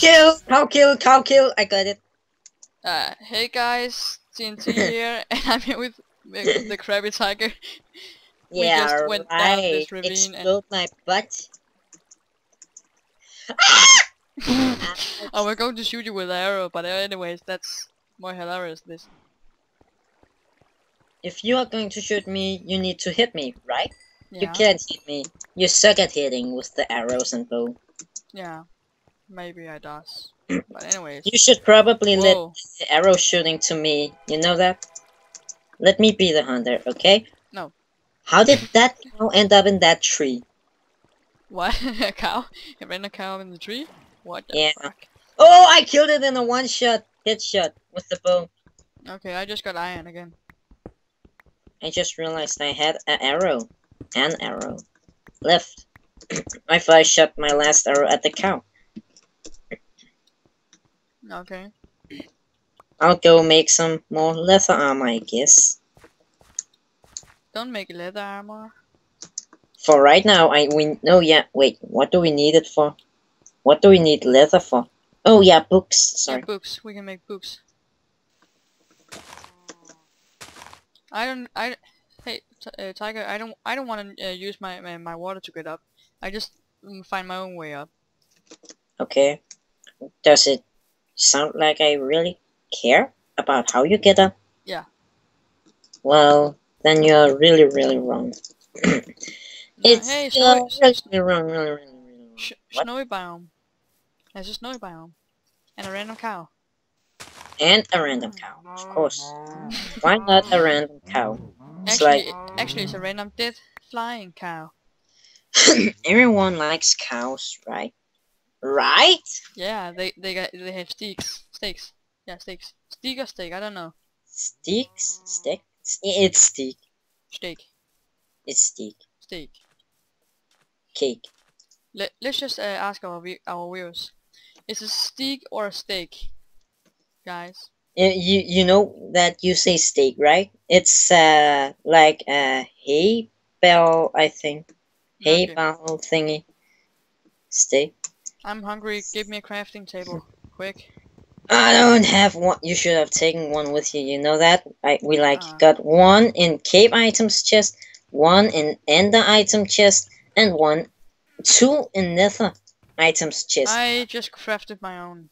kill! Cow kill! Cow kill! I got it. Uh, hey guys, TNT here, and I'm here with, with the Krabby Tiger. We Yeah, just went down right. this ravine and- Explode my butt. Oh, we're going to shoot you with an arrow, but anyways, that's more hilarious. This. If you are going to shoot me, you need to hit me, right? You can't hit me. You suck at hitting with the arrows and bow. Yeah. Maybe I does. but anyways. You should probably let Whoa. the arrow shooting to me. You know that? Let me be the hunter, okay? No. How did that cow end up in that tree? What? a cow? It ran a cow in the tree? What the Yeah. fuck? Oh, I killed it in a one-shot headshot with the bow. Okay, I just got iron again. I just realized I had an arrow. An arrow. Left. I I shot my last arrow at the cow. Okay. I'll go make some more leather armor, I guess. Don't make leather armor. For right now, I we oh yeah. Wait, what do we need it for? What do we need leather for? Oh yeah, books. Yeah, Sorry. books. We can make books. I don't. I. Hey, t uh, Tiger. I don't. I don't want to uh, use my, my my water to get up. I just mm, find my own way up. Okay. Does it sound like I really care about how you get up? Yeah. Well, then you're really, really wrong. it's hey, snowy, really wrong, really, really, really wrong. sh What? snowy biome. There's a snowy biome, and a random cow. And a random cow, of course. Why not a random cow? It's Actually, like actually, it's a random dead flying cow. everyone likes cows, right? Right? Yeah, they they got they have steaks. Steaks. Yeah, steaks. Steak or steak? I don't know. Steaks? Steak? It's steak. Steak. It's steak. Steak. Cake. Let Let's just uh, ask our our viewers. Is it steak or a steak, guys? You, you you know that you say steak, right? It's uh like a hay bell, I think. Hay Okay. bell thingy. Steak. I'm hungry. Give me a crafting table, quick. I don't have one. You should have taken one with you. You know that? I we like Ah. got one in cave items chest, one in ender item chest, and one, two in nether items chest. I just crafted my own.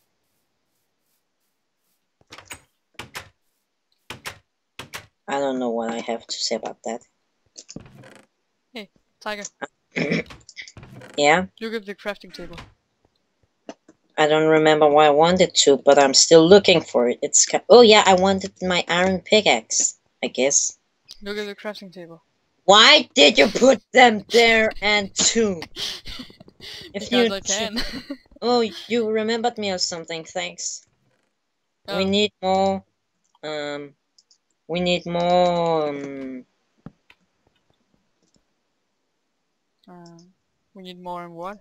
I don't know what I have to say about that. Hey, tiger, yeah, look at the crafting table. I don't remember why I wanted to, but I'm still looking for it. It's ca- oh yeah, I wanted my iron pickaxe. I guess. Look at the crafting table. Why did you put them there and two? If because you I can. Oh, you remembered me or something. Thanks. We Oh. need more. Um, we need more. Um, Uh, we need more and what?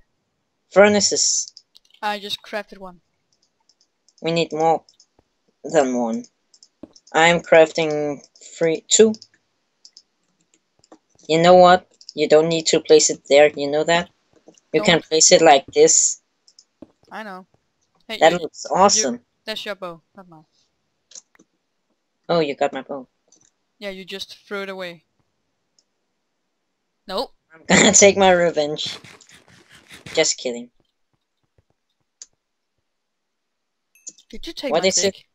furnaces. I just crafted one. We need more than one. I'm crafting three, two. You know what? You don't need to place it there. You know that? You can place it like this. I know. Hey, That you- looks awesome. that's your bow, not mine. Oh, you got my bow. Yeah, you just threw it away. Nope. I'm gonna take my revenge. Just kidding. Did you take What my is it? stick?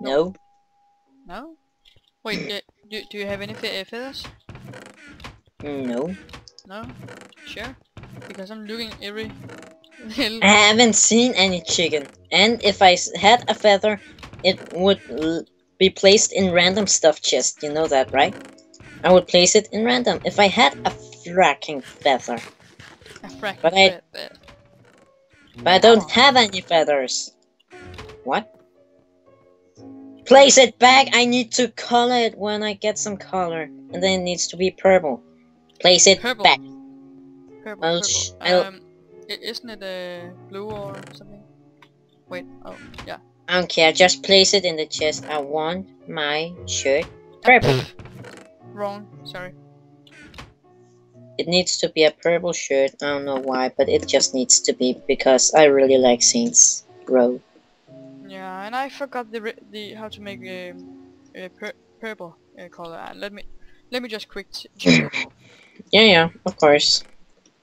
No. No? Wait, yeah, do, do you have any fe- uh, feathers? No. No? Sure? Because I'm looking every little... I haven't seen any chicken. And if I had a feather, it would l- be placed in random stuff chest. You know that, right? I would place it in random if I had a fracking feather. a frack but I- fe- fe- But I don't have any feathers. What? Place it back! I need to color it when I get some color. And then it needs to be purple. Place it Purple. back. Purple, I'll purple. I'll- Um, isn't it uh, blue or something? Wait, oh, yeah. I don't care, just place it in the chest. I want my shirt purple. Wrong, sorry. It needs to be a purple shirt. I don't know why, but it just needs to be because I really like Saints Row. Yeah, and I forgot the the how to make a, a pur purple uh, color. Uh, let me let me just quick check. Yeah, yeah, of course.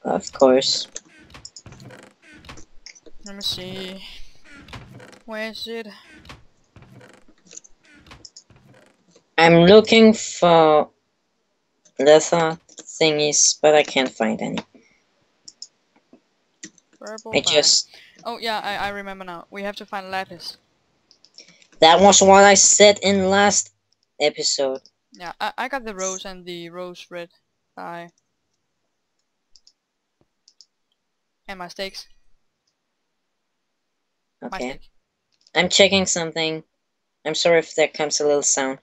Of course. let me see. Where is it? I'm looking for leather thingies, but I can't find any. Purple. I just Oh yeah, I I remember now. We have to find lapis. that was what I said in last episode. Yeah, I I got the rose and the rose red dye. And my steaks. My Okay. I'm checking something. I'm sorry if there comes a little sound.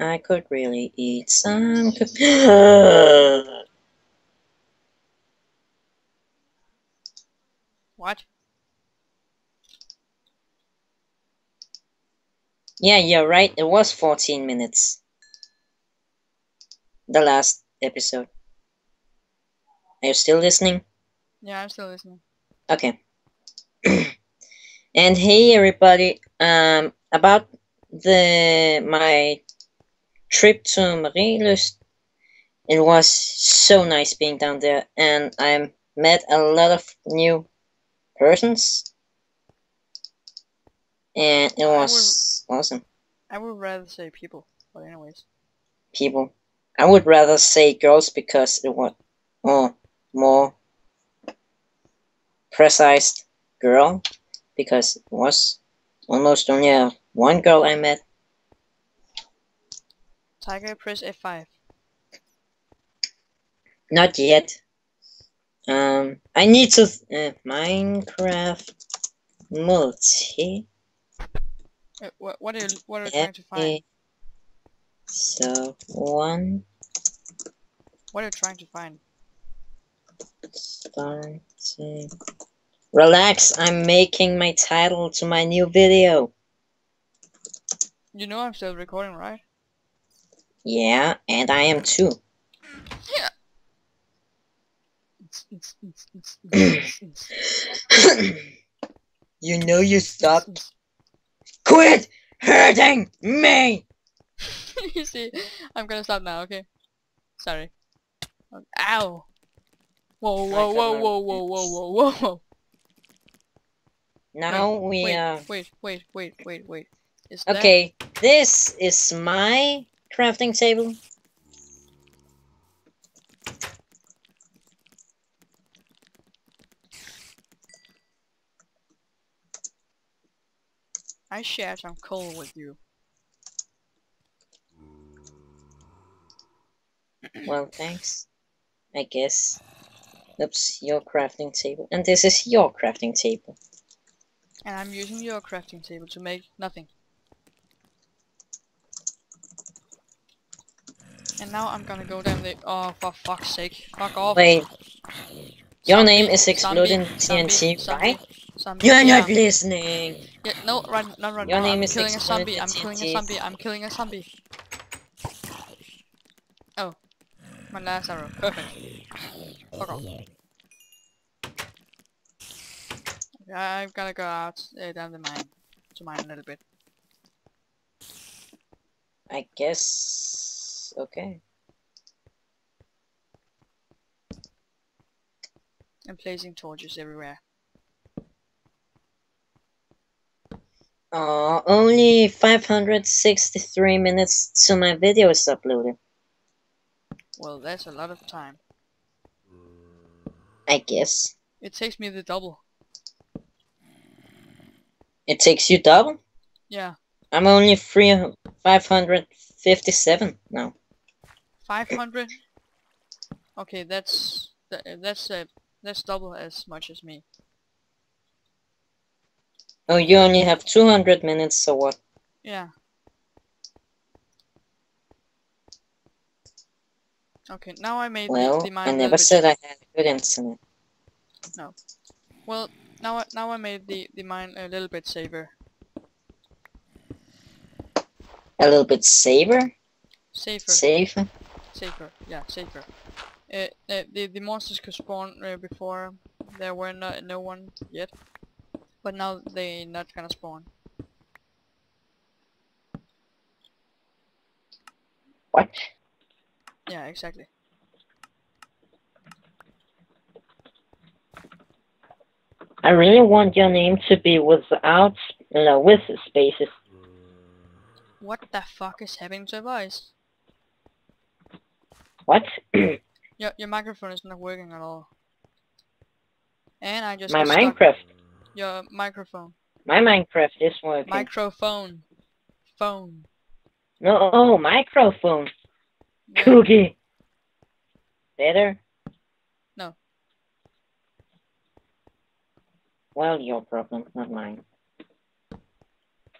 I could really eat some. What? yeah, you're right. It was 14 minutes. The last episode. Are you still listening? Yeah, I'm still listening. Okay. and hey everybody, um about the my trip to Marielyst. It was so nice being down there and I met a lot of new persons. And it I was awesome. I would rather say people, but anyways. People. I would rather say girls because it was oh, more precise girl because it was almost only one girl I met. Tiger, press F5. Not yet. Um, I need to uh, Minecraft multi. Uh, what what are you what are you trying to find? So one What are you trying to find? starting. Relax, I'm making my title to my new video. You know I'm still recording, right? Yeah, and I am too. you know you suck. Quit hurting me! you see, I'm gonna stop now, okay? Sorry. Ow! Whoa, whoa, whoa, whoa, whoa, whoa, whoa, whoa, whoa. Now we Wait, uh wait, wait, wait, wait, wait. Is that- okay, this is my crafting table. I share some coal with you. Well, thanks. I guess. Oops, your crafting table. And this is your crafting table. And I'm using your crafting table to make nothing. And now I'm gonna go down the- Oh, for fuck's sake. Fuck off. Wait, your Zombie, name is Exploding zombie, TNT, zombie, right? zombie, You're yeah. not listening. Yeah, no, run, not run. Your no, name I'm is killing a zombie. I'm killing a zombie. I'm killing a zombie. Oh, my last arrow. Perfect. Fuck off. Yeah, I've gotta go out uh, down the mine to mine a little bit. I guess. Okay. I'm placing torches everywhere. Uh, only 563 minutes to my video is uploaded. Well, that's a lot of time. I guess. It takes me the double. It takes you double? Yeah, I'm only three, 557 now. 500. Okay, that's that's uh, that's double as much as me. Oh, you only have 200 minutes, so what? Yeah. Okay, now I made Well, the, mine I a never little bit said I had good internet. Well, now I, now I made the, the mine a little bit safer. A little bit safer? Safer. Safer? Safer. Yeah, safer. Uh, uh, the the monsters could spawn uh, before there were no no one yet, but now they not gonna spawn. What? Yeah, exactly. I really want your name to be without, no, with spaces. What the fuck is happening to your voice? What? Your your microphone is not working at all. And I just My. Minecraft. Your microphone. My Minecraft is working. Microphone. Phone. no, oh, microphone. Yeah. Cookie. Better? No. Well, your problem, not mine.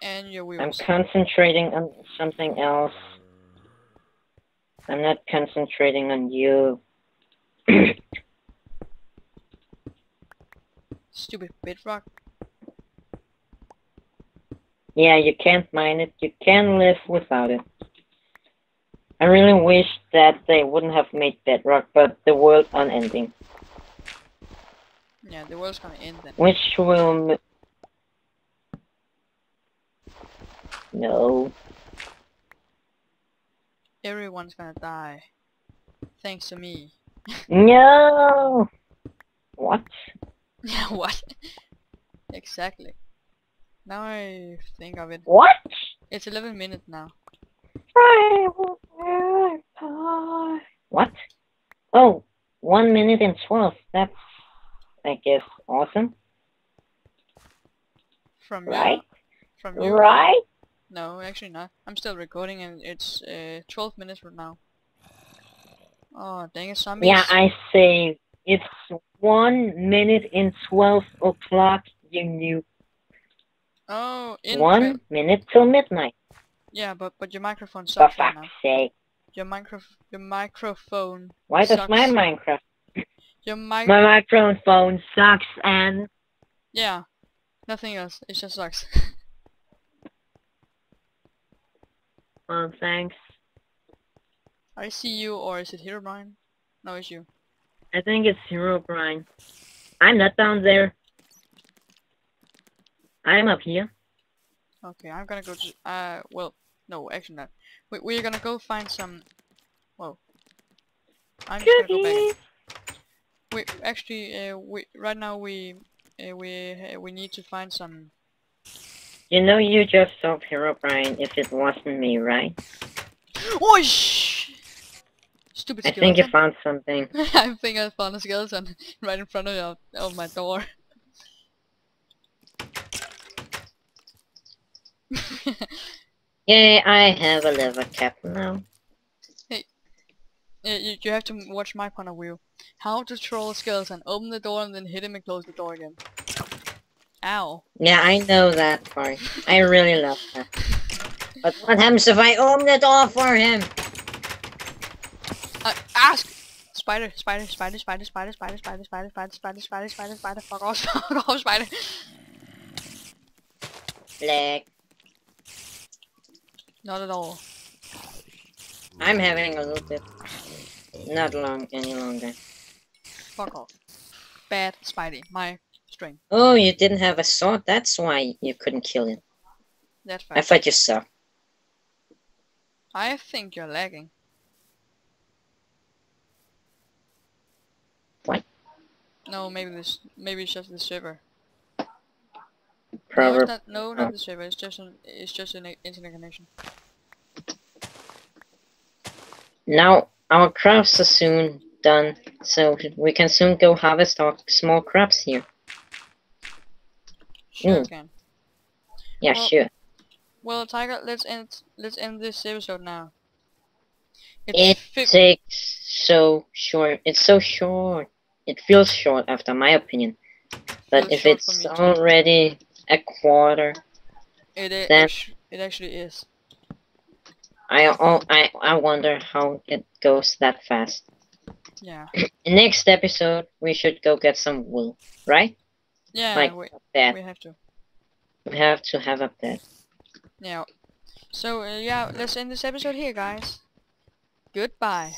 And your I'm concentrating on something else. I'm not concentrating on you. Stupid bedrock. yeah, you can't mine it. You can live without it. I really wish that they wouldn't have made Bedrock, but the world unending, Yeah, the world's gonna end then. which will. No. Everyone's gonna die. Thanks to me. No. What? Yeah, what? exactly. Now I think of it. What? It's 11 minutes now. What? Oh, one minute and twelve. That's, I guess, awesome, From right? you. From you. Right? No, actually not. I'm still recording and it's uh, 12 minutes from now. Oh, dang it, zombies. Yeah, I say it's one minute and twelve o'clock. You knew Oh, in one minute till midnight. Yeah, but but your microphone For sucks right now. fuck's sake! Your micro your microphone. Why does my Minecraft, Your mic. my microphone sucks? And Yeah. Nothing else. It just sucks. well, thanks. I see you, or is it here, Brian? No, it's you. I think it's Herobrine. I'm not down there. I'm up here. Okay, I'm gonna go to. Uh, well, no, actually not. We we're gonna go find some. Whoa. I'm just gonna go back. We actually, uh, we right now we uh, we uh, we need to find some. You know you just saw Herobrine if it wasn't me, right? Oh shh! Stupid I think you found something. I think I found a skeleton right in front of of my door. Yay, I have a leather cap now. Yeah, you, you have to watch my point of view. How to troll a skeleton. Open the door and then hit him and close the door again. Ow. Yeah, I know that part. I really love that. But what happens if I open the door for him? Uh, ask! Spider, spider, spider, spider, spider, spider, spider, spider, spider, spider, spider, spider, spider, fuck off, fuck off, spider. Black. Not at all. I'm having a little bit. Not long any longer. Fuck off. Bad Spidey. My string. Oh, you didn't have a sword? That's why you couldn't kill him. That's I fine. thought you saw. I think you're lagging. What? No, maybe this. Maybe it's just the server. No, Probably. it's not, no, not oh. the server. It's just an. It's just an internet connection. Now, our crops are soon done, so we can soon go harvest our small crops here. Sure Mm. can. Yeah, Well- sure. Well, Tiger, let's end. Let's end this episode now. It's It takes so short. It's so short. It feels short after my opinion. But if it's already a quarter, It i- then- it actually is. I oh, I I wonder how it goes that fast. Yeah. Next episode, we should go get some wool, right? Yeah. Like we that. we have to. We have to have a bed. Yeah. So uh, yeah, let's end this episode here, guys. Goodbye.